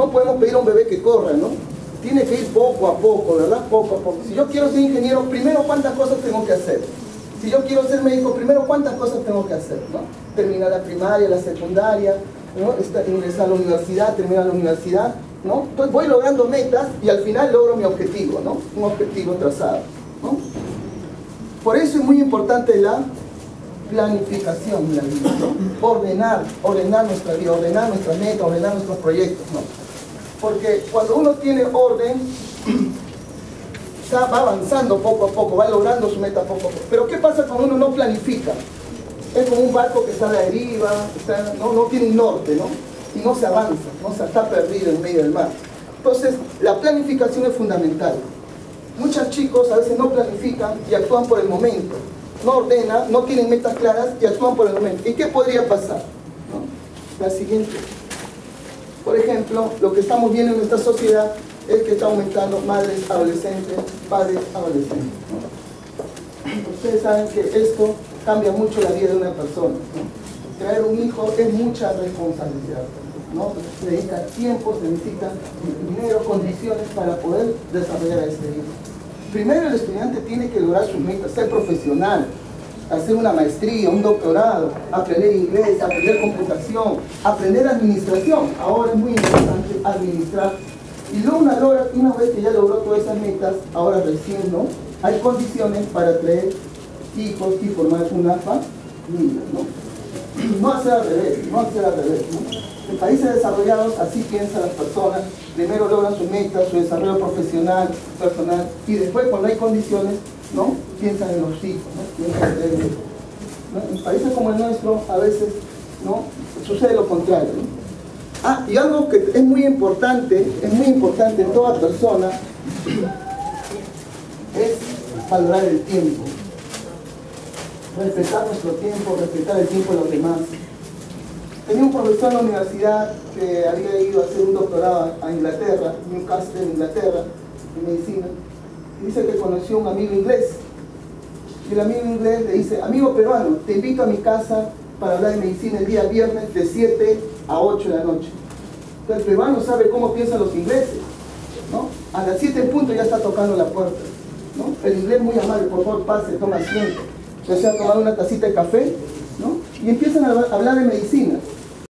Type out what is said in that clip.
no podemos pedir a un bebé que corra, ¿no? Tiene que ir poco a poco, ¿verdad? Poco a poco. Si yo quiero ser ingeniero, primero cuántas cosas tengo que hacer. Si yo quiero ser médico, primero cuántas cosas tengo que hacer, ¿no? Terminar la primaria, la secundaria, ¿no? ingresar a la universidad, terminar la universidad, ¿no? Entonces voy logrando metas y al final logro mi objetivo, ¿no? Un objetivo trazado. Por eso es muy importante la planificación de la vida. Ordenar, ordenar nuestra vida, ordenar nuestras metas, ordenar nuestros proyectos, ¿no? Porque cuando uno tiene orden, va avanzando poco a poco, va logrando su meta poco a poco. Pero ¿qué pasa cuando uno no planifica? Es como un barco que está a deriva, no, no tiene norte, ¿no? Y no se avanza, no se está perdido en medio del mar. Entonces, la planificación es fundamental. Muchos chicos a veces no planifican y actúan por el momento. No ordenan, no tienen metas claras y actúan por el momento. ¿Y qué podría pasar? La siguiente. Por ejemplo, lo que estamos viendo en nuestra sociedad es que está aumentando madres adolescentes, padres adolescentes. Ustedes saben que esto cambia mucho la vida de una persona. Traer un hijo es mucha responsabilidad. ¿no? Se necesita tiempo, se necesita dinero, condiciones para poder desarrollar a este hijo. Primero el estudiante tiene que lograr sus metas, ser profesional, hacer una maestría, un doctorado, aprender inglés, aprender computación, aprender administración. Ahora es muy importante administrar y luego una, una vez que ya logró todas esas metas, ahora recién, ¿no? Hay condiciones para traer hijos y formar una familia, ¿no? No hacer al revés, no hacer al revés. En países desarrollados así piensan las personas, primero logran sus metas, su desarrollo profesional, personal, y después cuando hay condiciones, ¿no? Piensan en los hijos, ¿no? Piensan en, ¿no? en países como el nuestro, a veces, ¿no? Sucede lo contrario. Ah, y algo que es muy importante, es muy importante en toda persona, es valorar el tiempo. Respetar nuestro tiempo, respetar el tiempo de los demás. Tenía un profesor en la universidad que había ido a hacer un doctorado a Inglaterra, Newcastle, en Inglaterra, en medicina. Dice que conoció un amigo inglés. Y el amigo inglés le dice, amigo peruano, te invito a mi casa para hablar de medicina el día viernes de 7 a 8 de la noche. Entonces el peruano sabe cómo piensan los ingleses. ¿no? A las 7 en punto ya está tocando la puerta. ¿no? El inglés muy amable, por favor pase, toma asiento. Desea tomar una tacita de café ¿no? y empiezan a hablar de medicina.